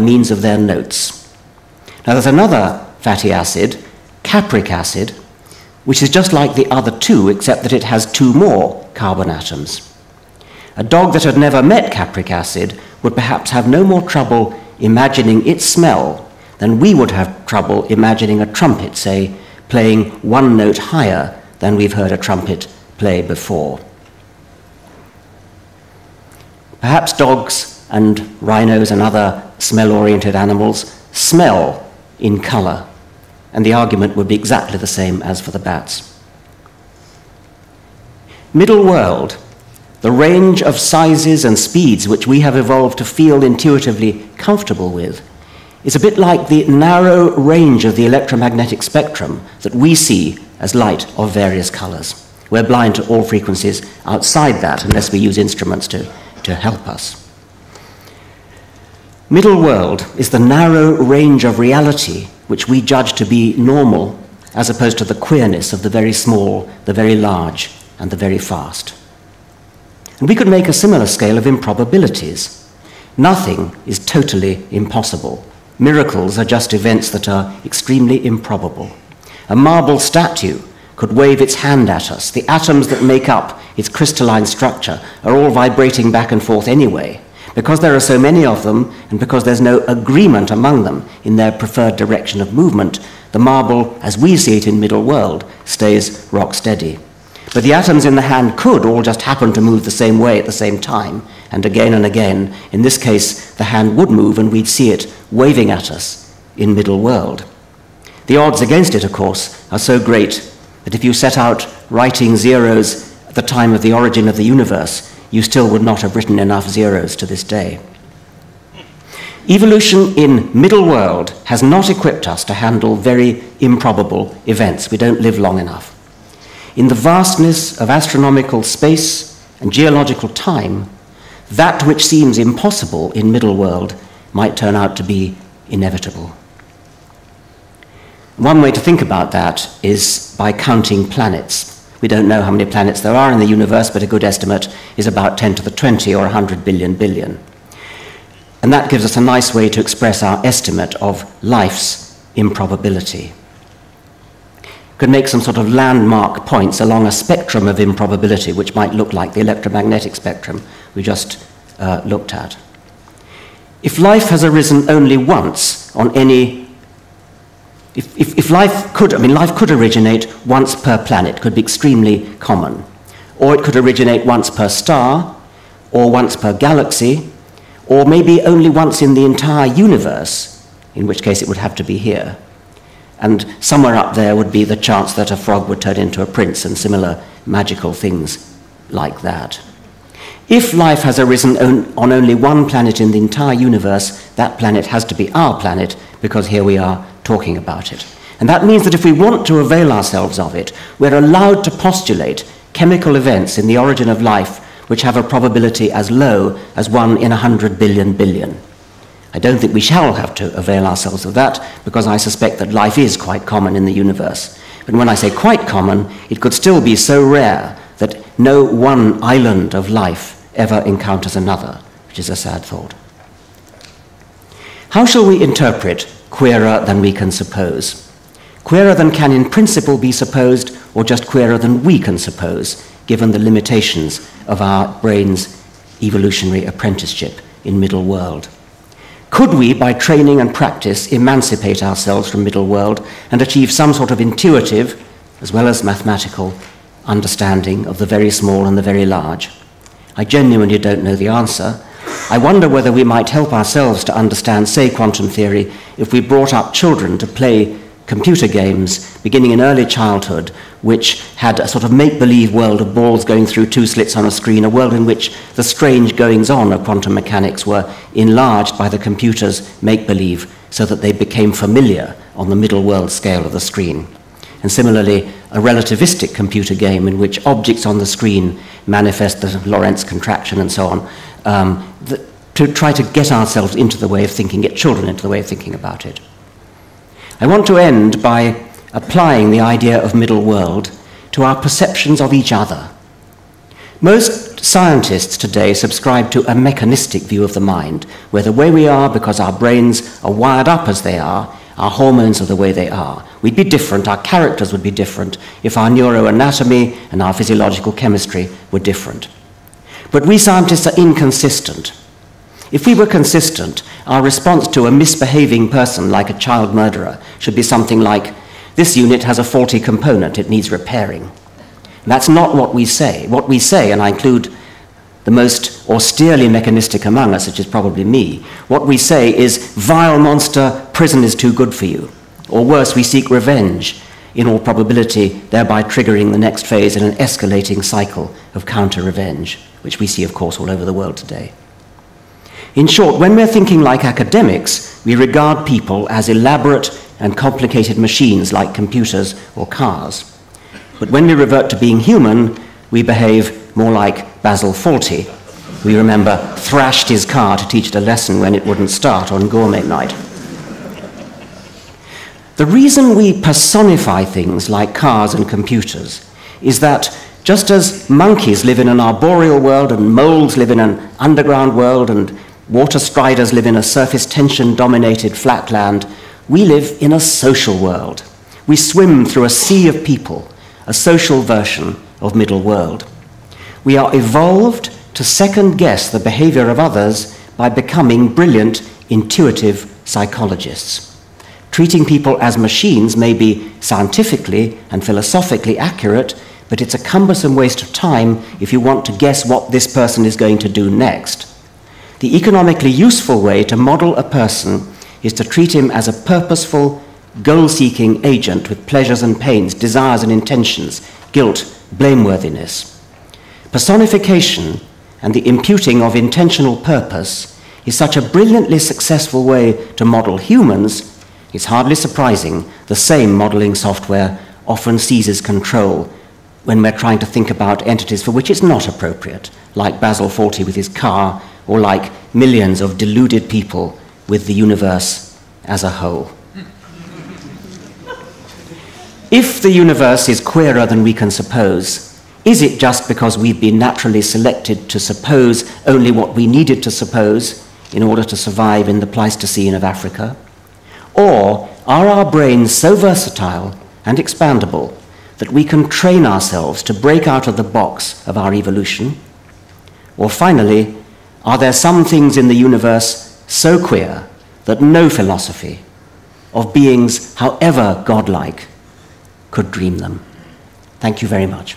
means of their notes. Now, there's another fatty acid, capric acid, which is just like the other two, except that it has two more carbon atoms. A dog that had never met capric acid would perhaps have no more trouble imagining its smell than we would have trouble imagining a trumpet, say, playing one note higher than we've heard a trumpet play before. Perhaps dogs and rhinos and other smell oriented animals smell in color, and the argument would be exactly the same as for the bats. Middle world the range of sizes and speeds which we have evolved to feel intuitively comfortable with is a bit like the narrow range of the electromagnetic spectrum that we see as light of various colors. We're blind to all frequencies outside that unless we use instruments to, to help us. Middle world is the narrow range of reality which we judge to be normal as opposed to the queerness of the very small, the very large, and the very fast. And we could make a similar scale of improbabilities. Nothing is totally impossible. Miracles are just events that are extremely improbable. A marble statue could wave its hand at us. The atoms that make up its crystalline structure are all vibrating back and forth anyway. Because there are so many of them, and because there's no agreement among them in their preferred direction of movement, the marble, as we see it in Middle World, stays rock steady. But the atoms in the hand could all just happen to move the same way at the same time, and again and again. In this case, the hand would move and we'd see it waving at us in middle world. The odds against it, of course, are so great that if you set out writing zeros at the time of the origin of the universe, you still would not have written enough zeros to this day. Evolution in middle world has not equipped us to handle very improbable events. We don't live long enough. In the vastness of astronomical space and geological time, that which seems impossible in middle world might turn out to be inevitable. One way to think about that is by counting planets. We don't know how many planets there are in the universe, but a good estimate is about 10 to the 20 or 100 billion billion. And that gives us a nice way to express our estimate of life's improbability could make some sort of landmark points along a spectrum of improbability, which might look like the electromagnetic spectrum we just uh, looked at. If life has arisen only once on any if, if, if, life could, I mean, life could originate once per planet, could be extremely common. Or it could originate once per star, or once per galaxy, or maybe only once in the entire universe, in which case it would have to be here. And somewhere up there would be the chance that a frog would turn into a prince and similar magical things like that. If life has arisen on only one planet in the entire universe, that planet has to be our planet because here we are talking about it. And that means that if we want to avail ourselves of it, we're allowed to postulate chemical events in the origin of life which have a probability as low as 1 in a 100 billion billion. I don't think we shall have to avail ourselves of that because I suspect that life is quite common in the universe. But when I say quite common, it could still be so rare that no one island of life ever encounters another, which is a sad thought. How shall we interpret queerer than we can suppose? Queerer than can in principle be supposed, or just queerer than we can suppose, given the limitations of our brain's evolutionary apprenticeship in middle world? Could we, by training and practice, emancipate ourselves from middle world and achieve some sort of intuitive, as well as mathematical, understanding of the very small and the very large? I genuinely don't know the answer. I wonder whether we might help ourselves to understand, say, quantum theory if we brought up children to play computer games beginning in early childhood, which had a sort of make believe world of balls going through two slits on a screen, a world in which the strange goings on of quantum mechanics were enlarged by the computer's make believe so that they became familiar on the middle world scale of the screen. And similarly, a relativistic computer game in which objects on the screen manifest the Lorentz contraction and so on, um, to try to get ourselves into the way of thinking, get children into the way of thinking about it. I want to end by applying the idea of middle world to our perceptions of each other. Most scientists today subscribe to a mechanistic view of the mind, where the way we are because our brains are wired up as they are, our hormones are the way they are. We'd be different, our characters would be different if our neuroanatomy and our physiological chemistry were different. But we scientists are inconsistent. If we were consistent, our response to a misbehaving person like a child murderer should be something like, this unit has a faulty component, it needs repairing. That's not what we say. What we say, and I include the most austerely mechanistic among us, which is probably me, what we say is, vile monster, prison is too good for you. Or worse, we seek revenge, in all probability, thereby triggering the next phase in an escalating cycle of counter revenge, which we see, of course, all over the world today. In short, when we're thinking like academics, we regard people as elaborate and complicated machines like computers or cars. But when we revert to being human, we behave more like Basil Fawlty, we remember thrashed his car to teach it a lesson when it wouldn't start on gourmet night. The reason we personify things like cars and computers is that just as monkeys live in an arboreal world and moles live in an underground world and water striders live in a surface tension dominated flatland, we live in a social world. We swim through a sea of people a social version of middle world. We are evolved to second guess the behavior of others by becoming brilliant, intuitive psychologists. Treating people as machines may be scientifically and philosophically accurate, but it's a cumbersome waste of time if you want to guess what this person is going to do next. The economically useful way to model a person is to treat him as a purposeful, goal seeking agent with pleasures and pains, desires and intentions, guilt, blameworthiness. Personification and the imputing of intentional purpose is such a brilliantly successful way to model humans, it's hardly surprising the same modeling software often seizes control when we're trying to think about entities for which it's not appropriate, like Basil Fawlty with his car, or like millions of deluded people with the universe as a whole. If the universe is queerer than we can suppose, is it just because we've been naturally selected to suppose only what we needed to suppose in order to survive in the Pleistocene of Africa? Or are our brains so versatile and expandable that we can train ourselves to break out of the box of our evolution? Or finally, are there some things in the universe so queer that no philosophy of beings, however godlike, could dream them. Thank you very much.